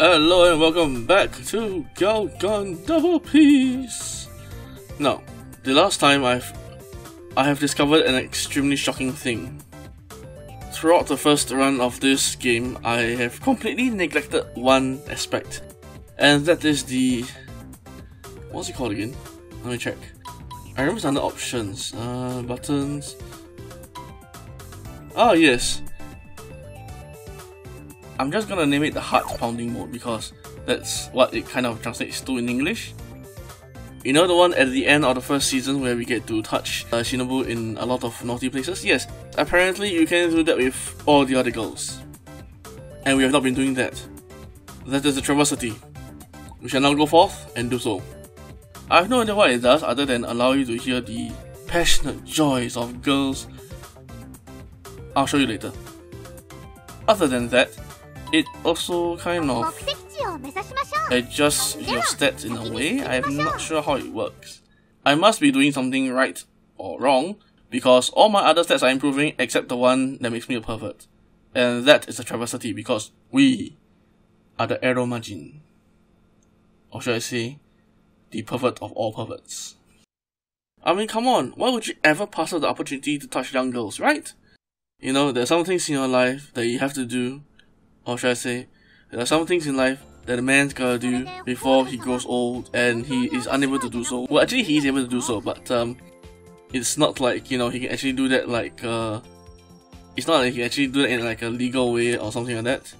Hello and welcome back to Galgun Double Peace. Now, the last time I've I have discovered an extremely shocking thing. Throughout the first run of this game, I have completely neglected one aspect, and that is the what's it called again? Let me check. I remember it's under options, uh, buttons. Ah yes, I'm just gonna name it the heart pounding mode because that's what it kind of translates to in English. You know the one at the end of the first season where we get to touch uh, Shinobu in a lot of naughty places? Yes, apparently you can do that with all the other girls. And we have not been doing that. That is the travesty. We shall now go forth and do so. I have no idea what it does other than allow you to hear the passionate joys of girls. I'll show you later. Other than that, it also kind of adjusts your stats in a way. I'm not sure how it works. I must be doing something right or wrong because all my other stats are improving except the one that makes me a pervert. And that is a travesty because we are the Eromajin. Or should I say, the pervert of all perverts. I mean, come on, why would you ever pass up the opportunity to touch young girls, right? You know, there's some things in your life that you have to do or should I say, there are some things in life that a man's gotta do before he grows old and he is unable to do so. Well, actually, he is able to do so, but um, it's not like you know he can actually do that like uh, it's not like he can actually do that in like a legal way or something like that.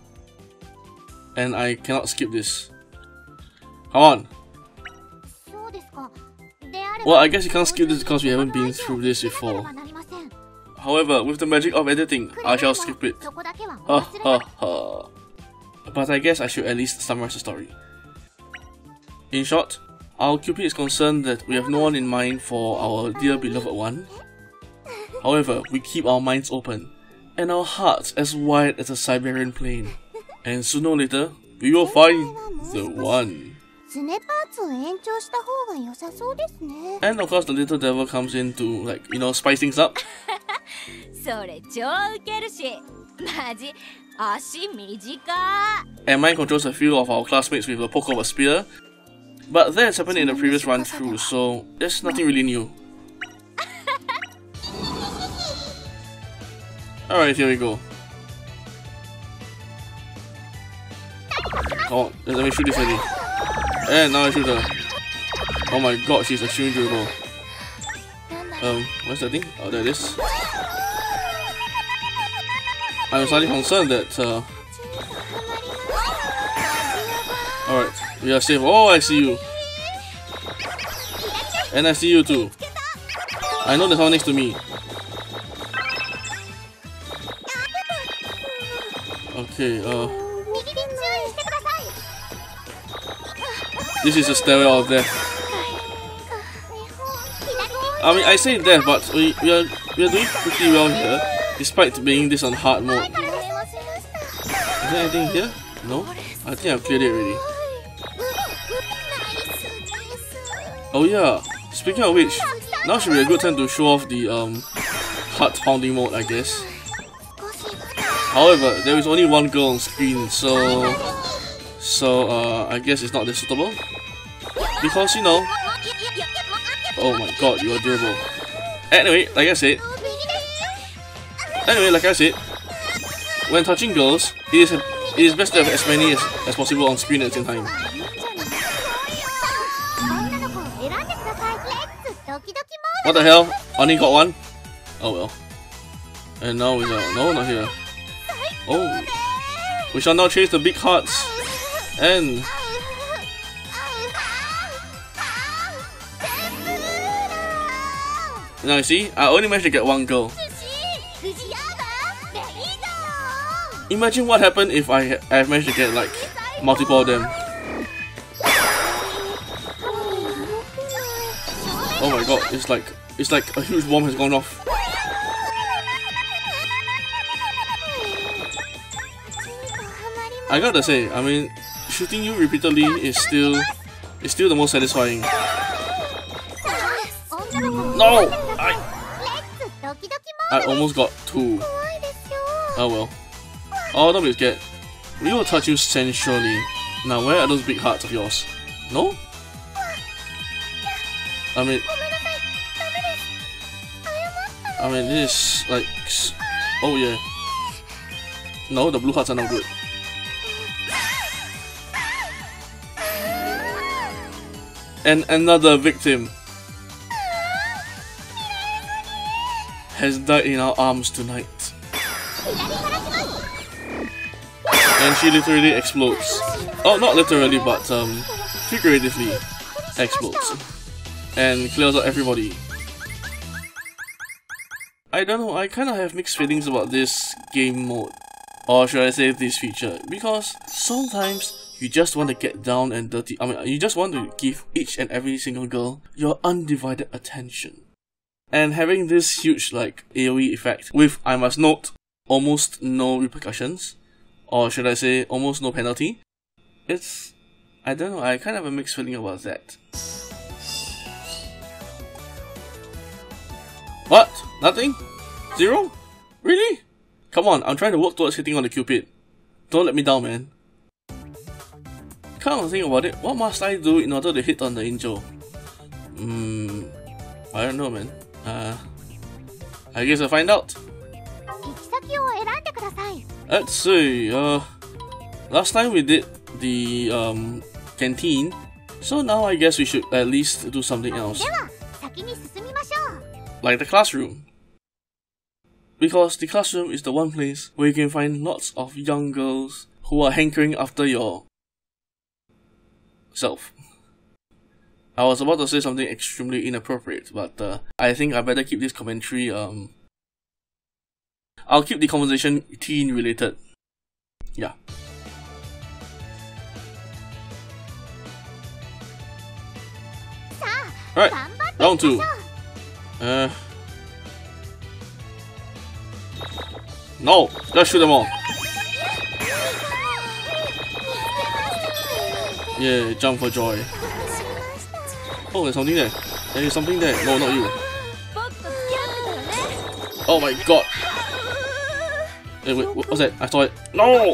And I cannot skip this. Come on. Well, I guess you can't skip this because we haven't been through this before. However, with the magic of editing, I shall skip it. Ha ha ha. But I guess I should at least summarize the story. In short, our Cupid is concerned that we have no one in mind for our dear beloved one. However, we keep our minds open, and our hearts as wide as a Siberian plain. And sooner or later, we will find the one. And of course the little devil comes in to like, you know, spice things up. それ超ウケるしマジ足短 And mine controls a few of our classmates with a poke of a spear. But that's happened in the previous run through, so there's nothing really new. Alright, here we go. Oh, let me shoot this lady. And now I shoot her. Oh my god, she's extremely durable. Um, what's that thing? Oh, there it is. I'm slightly concerned that, uh... Alright, we are safe. Oh, I see you. And I see you too. I know there's someone next to me. Okay, uh... This is a stairwell of death. I mean, I say death, but we, we, are, we are doing pretty well here despite being this on hard mode. Is there anything here? No? I think I've cleared it already. Oh yeah, speaking of which, now should be a good time to show off the um, heart pounding mode I guess. However, there is only one girl on screen, so so uh, I guess it's not this suitable. Because you know, oh my god, you are durable. Anyway, like I said, Anyway, like I said, when touching girls, it is, it is best to have as many as, as possible on screen at the same time. What the hell? Only got one? Oh well. And now we are no not here. Oh we shall now chase the big hearts and Now you see, I only managed to get one girl. Imagine what happened if I I managed to get like multiple of them. Oh my god, it's like it's like a huge bomb has gone off. I gotta say, I mean, shooting you repeatedly is still is still the most satisfying. No! I I almost got two. Oh well. Oh, don't be scared. We will touch you sensually. Now, where are those big hearts of yours? No? I mean, I mean, this is like, oh yeah. No, the blue hearts are not good. And another victim has died in our arms tonight. And she literally explodes. Oh, not literally, but um, figuratively explodes. And clears out everybody. I don't know, I kind of have mixed feelings about this game mode. Or should I say this feature? Because sometimes you just want to get down and dirty. I mean, you just want to give each and every single girl your undivided attention. And having this huge, like, AoE effect with, I must note, almost no repercussions, or should I say, almost no penalty, it's. I don't know, I kind of have a mixed feeling about that. What? Nothing? Zero? Really? Come on, I'm trying to work towards hitting on the cupid. Don't let me down, man. Come of think about it, what must I do in order to hit on the angel? Hmm, I don't know, man. Uh, I guess I'll find out. Let's see, uh, last time we did the um, canteen, so now I guess we should at least do something else. Like the classroom. Because the classroom is the one place where you can find lots of young girls who are hankering after your self. I was about to say something extremely inappropriate, but uh, I think I better keep this commentary. Um, I'll keep the conversation teen related. Yeah. Alright, round two. Uh. No, let's shoot them all. Yeah, jump for joy. Oh, there's something there. There's something there. No, not you. Oh my god. Wait, wait, was that? I saw it. No!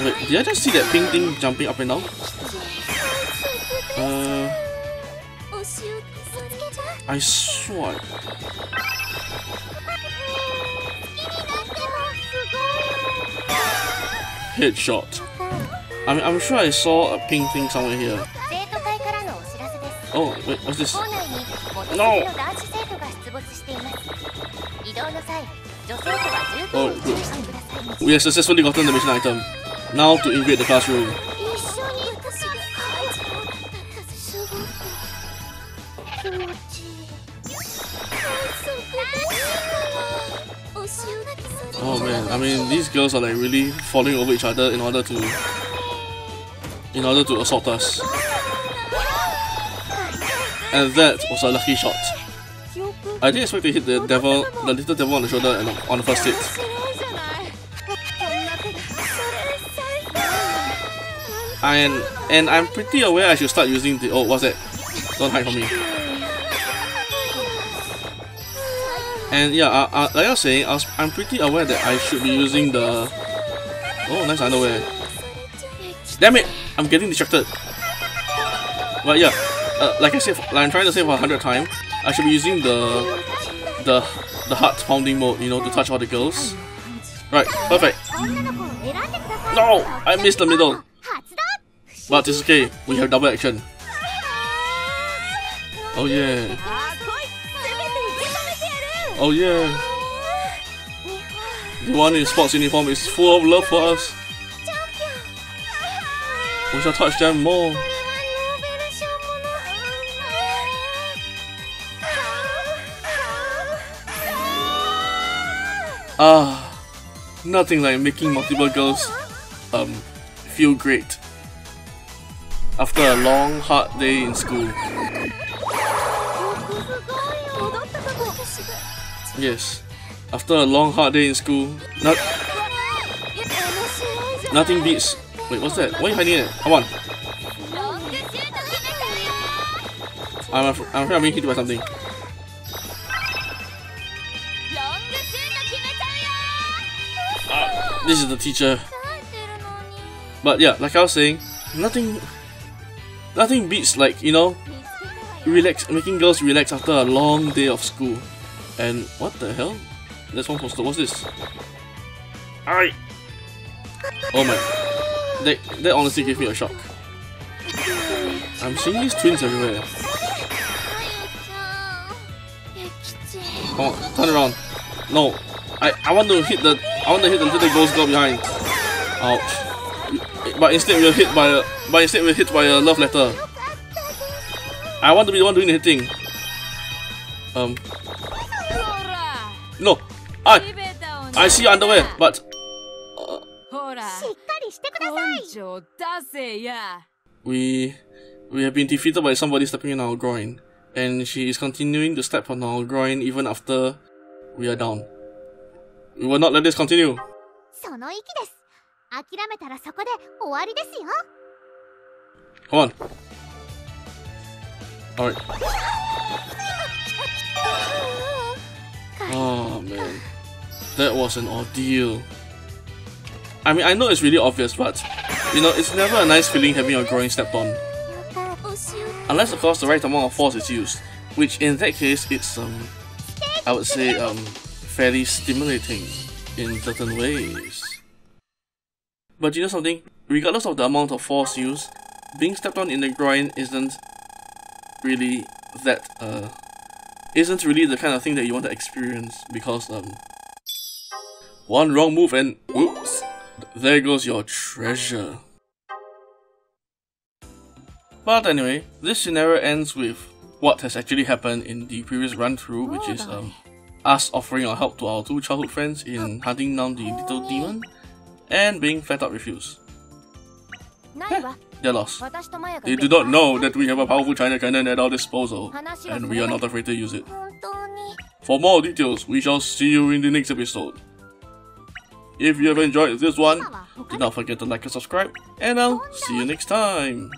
Wait, did I just see that pink thing jumping up and down? Uh, I swear. Headshot. I mean, I'm sure I saw a pink thing somewhere here. Oh, wait, what's this? No! Oh, good. We have successfully gotten the mission item. Now to invade the classroom. Oh man, I mean these girls are like really falling over each other in order to in order to assault us. And that was a lucky shot. I didn't expect to hit the devil, the little devil on the shoulder and on the first hit. And and I'm pretty aware I should start using the oh what's that? Don't hide from me. And yeah, uh, uh, like I was saying, I was, I'm pretty aware that I should be using the... Oh, nice underwear. Damn it! I'm getting distracted. But yeah, uh, like I said, like I'm trying to say for a hundred times, I should be using the the the heart pounding mode, you know, to touch all the girls. Right, perfect. No, I missed the middle. But it's okay, we have double action. Oh yeah. Oh yeah. The one in sports uniform is full of love for us. We shall touch them more. Ah, nothing like making multiple girls um feel great after a long hard day in school. Yes, after a long hard day in school, not nothing beats. Wait, what's that? Why are you hiding it? Come on. I'm I'm, afraid I'm being hit by something. Ah. this is the teacher. But yeah, like I was saying, nothing, nothing beats like you know, relax, making girls relax after a long day of school. And what the hell? There's one poster. What's this? Alright. Oh my. That, that honestly gave me a shock. I'm seeing these twins everywhere. Come on, turn around. No. I, I want to hit the I want to hit until the ghost girl behind. Ouch. But instead we're hit by a but instead we're hit by a love letter. I want to be the one doing the hitting. Um! I I see your underwear, but ほらしっかりしてください根性出せや we we have been defeated by somebody stepping on our groin. And she is continuing to step on our groin even after we are down. We will not let this continue. その息です諦めたらそこで終わりですよ Come on. Alright. Oh man. That was an ordeal. I mean, I know it's really obvious, but you know, it's never a nice feeling having your groin stepped on. Unless, of course, the right amount of force is used, which in that case, it's um, I would say um, fairly stimulating in certain ways. But you know something? Regardless of the amount of force used, being stepped on in the groin isn't really that uh isn't really the kind of thing that you want to experience because um one wrong move and oops there goes your treasure. But anyway, this scenario ends with what has actually happened in the previous run through, which is um us offering our help to our two childhood friends in hunting down the little demon and being flat out refused. They're lost. They do not know that we have a powerful China cannon at our disposal, and we are not afraid to use it. For more details, we shall see you in the next episode. If you have enjoyed this one, do not forget to like and subscribe, and I'll see you next time.